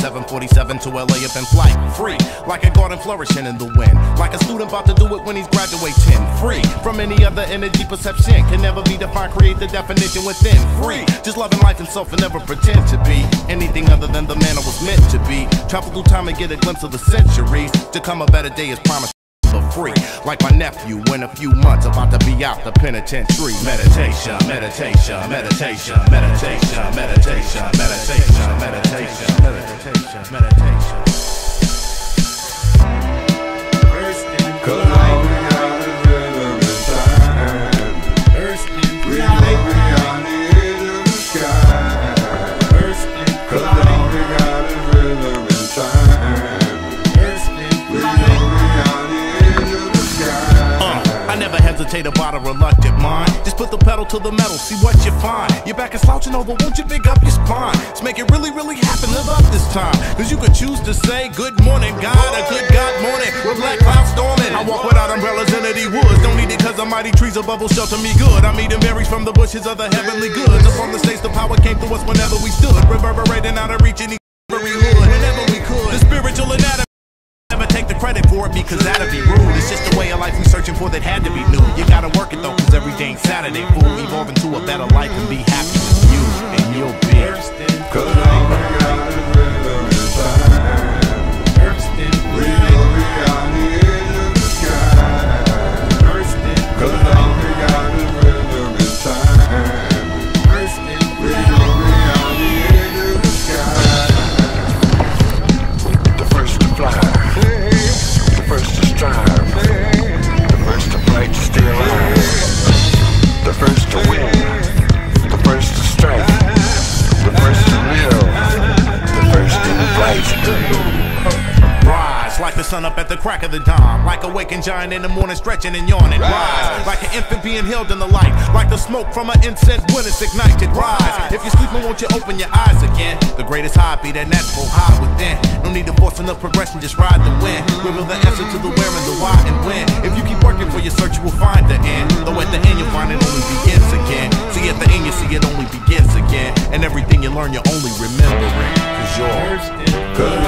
Like a 747 to LA up in flight. Free, like a garden flourishing in the wind. Like a student about to do it when he's graduating. Free from any other energy perception. Can never be defined, create the definition within. Free, just loving life and self and never pretend to be anything other than the man I was meant to be. Travel through time and get a glimpse of the centuries. To come a better day is promised for free. Like my nephew in a few months, about to be out the penitentiary. Meditation, meditation, meditation, meditation, meditation, meditation, about a reluctant mind. Just put the pedal to the metal, see what you find. Your back is slouching over, won't you pick up your spine? Let's make it really, really happen, live up this time. Cause you could choose to say, Good morning, God, a good God morning, with black clouds storming. I walk without umbrellas in the woods, don't need it cause the mighty trees above will shelter me good. I'm eating berries from the bushes of the heavenly goods. Up on the stage, the power came through us whenever It's just the way of life we searching for that had to be new. You gotta work it though, cause every day ain't Saturday. Fool, evolve into a better life and be happy with you, and you'll be. Cause the sun up at the crack of the dawn. Like a waking giant in the morning, stretching and yawning. Rise like an infant being held in the light. Like the smoke from an incense when it's ignited. Rise if you're sleeping, won't you open your eyes again? The greatest hobby, that natural high within. No need to force enough progression, just ride the wind. Reveal the answer to the where and the why and when. If you keep working for your search, you will find the end. Though at the end, you'll find it only begins again. See, at the end, you see it only begins again. And everything you learn, you're only remember it. Cause you're. Cause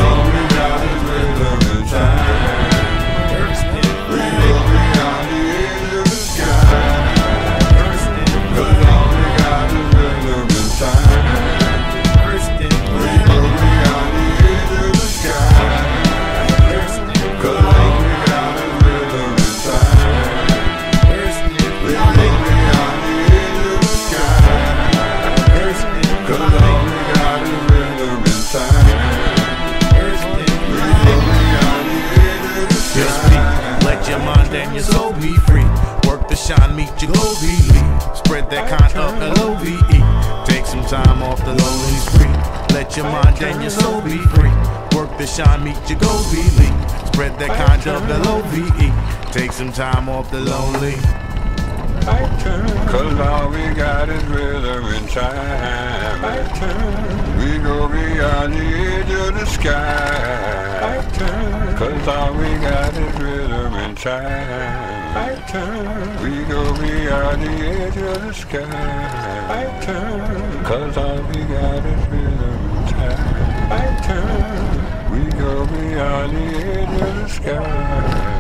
meet your. Spread that kind up, L-O-V-E. Take some time off the lonely spree. Let your mind and your soul be free. Work the shine, meet your goal, believe. Spread that kind of L-O-V-E. Take some time off the lonely. Cause all we got is rhythm and time. We go beyond the edge of the sky. Cause all we got is rhythm and time. We go beyond the edge of the sky. I turn. Cause all we got is rhythm time. We go beyond the edge of the sky.